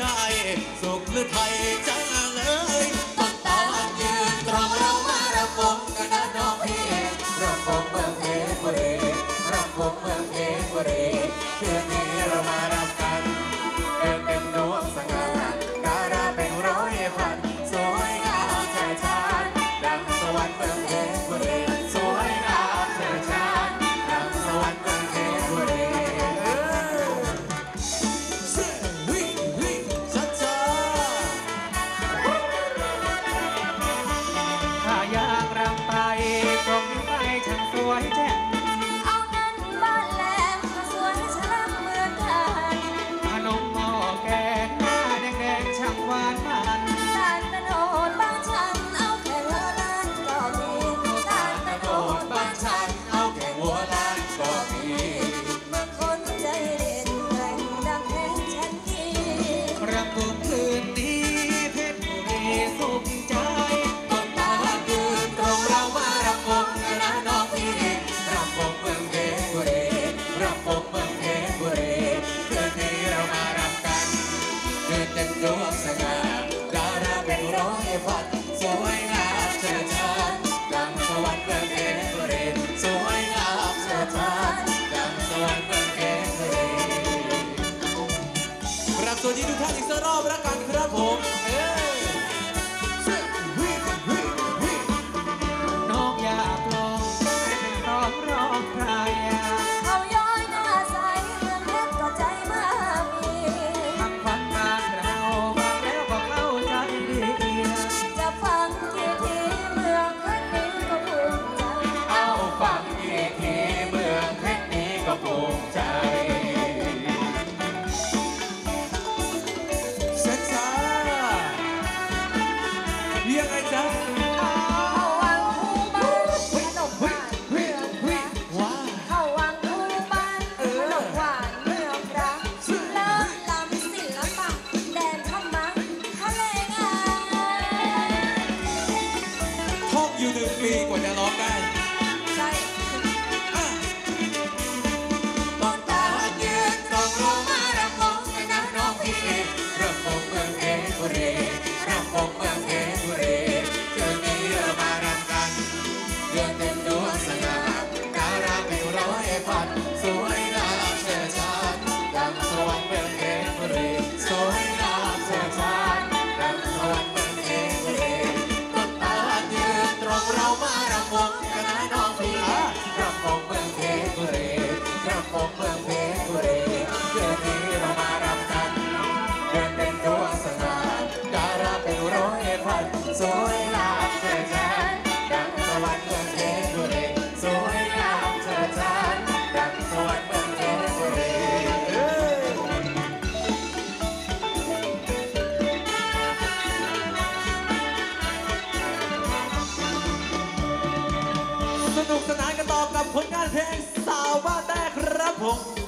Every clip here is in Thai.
ใจ สุขหรือไทยจังเลยต้นตาลยืนตรงเรามาระบงกันนะน้องพี่ระบงเมืองเพชรีระบงเมืองเพชรีเพื่อนนี้เรามา ผลงานเพลงสาวบ้านแตกครับผม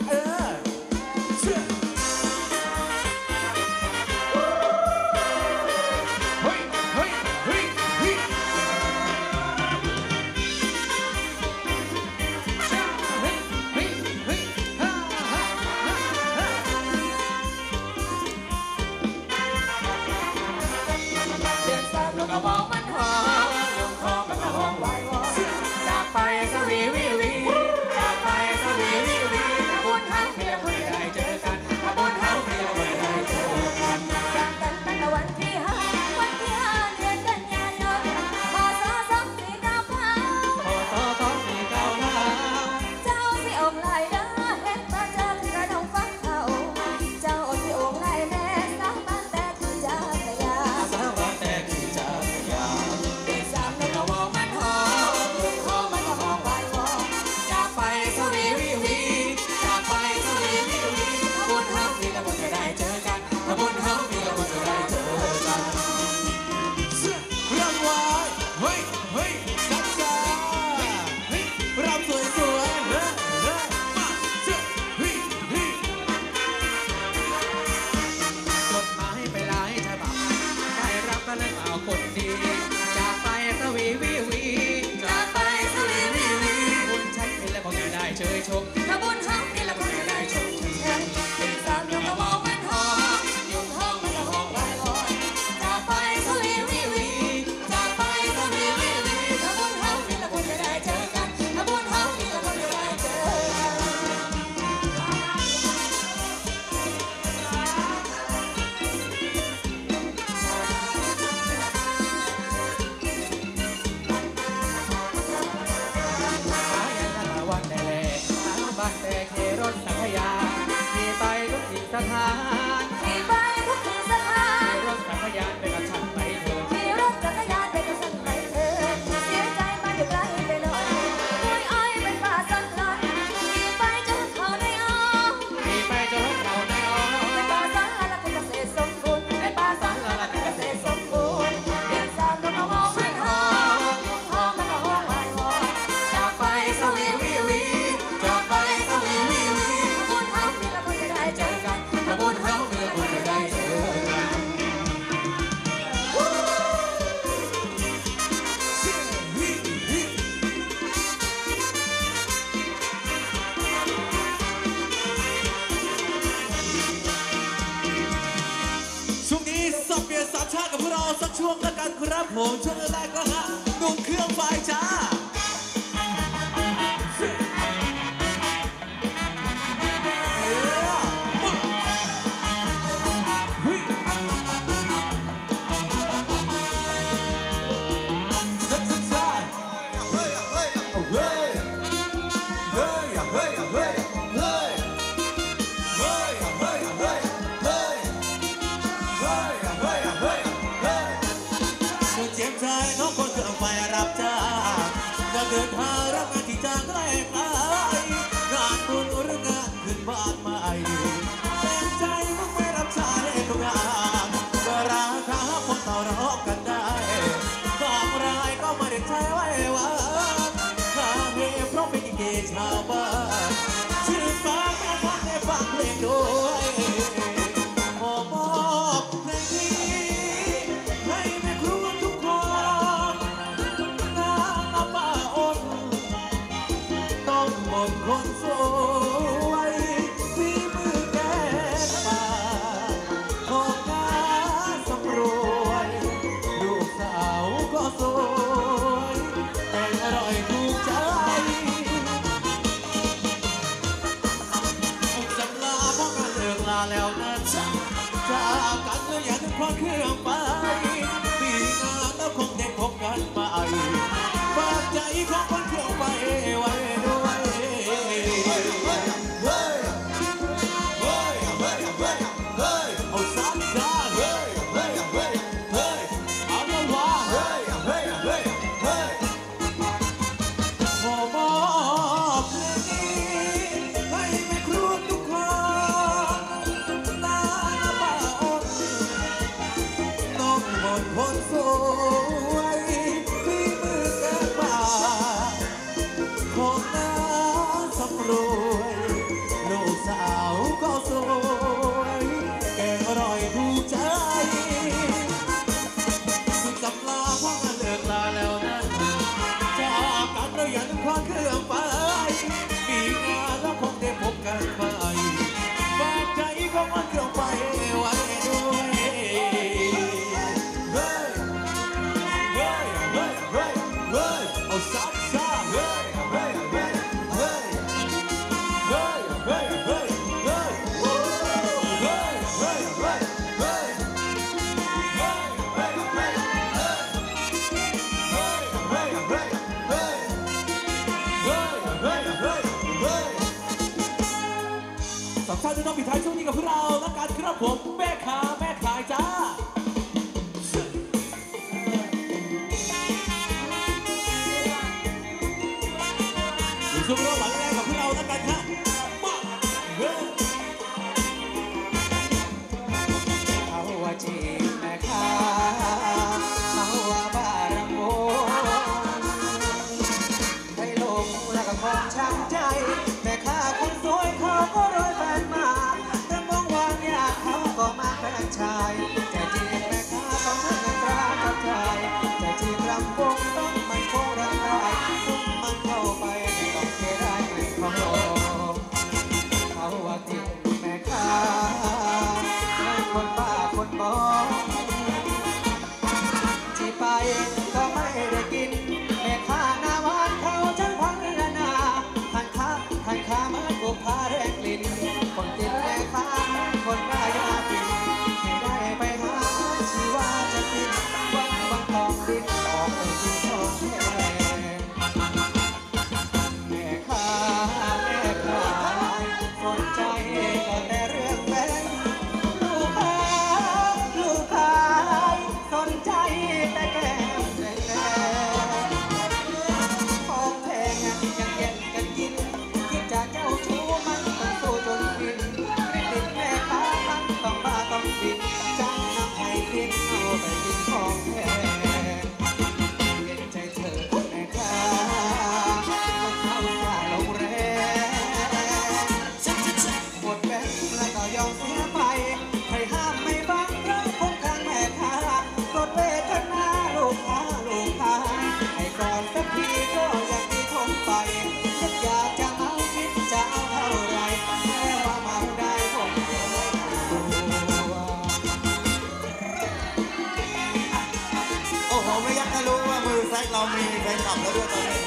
咱捧着那个。 เจ็บใจน้องคนเครื่องไฟรับจ้างจะเดินทาง แล้วนะจ๊ะจากกันก็อย่าทำความเครื่องไปปีหน้าแล้วคงได้พบกันใหม่ฝากใจของคนเครื่องไปไว 可不要玩。Thank.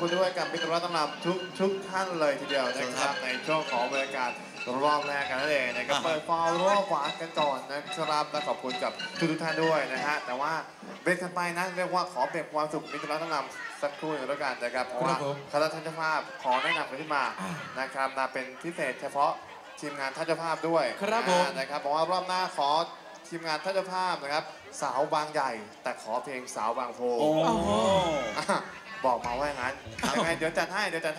คุณด้วยกับมิตรรัตนำทุกทุกท่านเลยทีเดียวนะครับในช่วงของบรรยากาศรอบแรกกันนั่นเองนะครับอ่าเปิดฟอลรอบหวานกันก่อนนะครับและขอบคุณกับทุกทุกๆท่านด้วยนะฮะแต่ว่าเบรกกันไปนะเรียกว่าขอเบรกความสุขมิตรรัตนำสักครู่หนึ่งแล้วกันนะครับเพราะว่าครับผมคณะท่านเจ้าภาพขอแนะนำกันขึ้นมานะครับมาเป็นพิเศษเฉพาะทีมงานท่านเจ้าภาพด้วยครับผมอ่านะครับบอกว่ารอบหน้าขอทีมงานท่านเจ้าภาพนะครับ สาวบางใหญ่ แต่ขอเพลงสาวบางโพโอ้อะ บอกมาว่าอย่างนั้นยังไงเดี๋ยวจัดให้เดี๋ยวจัดให้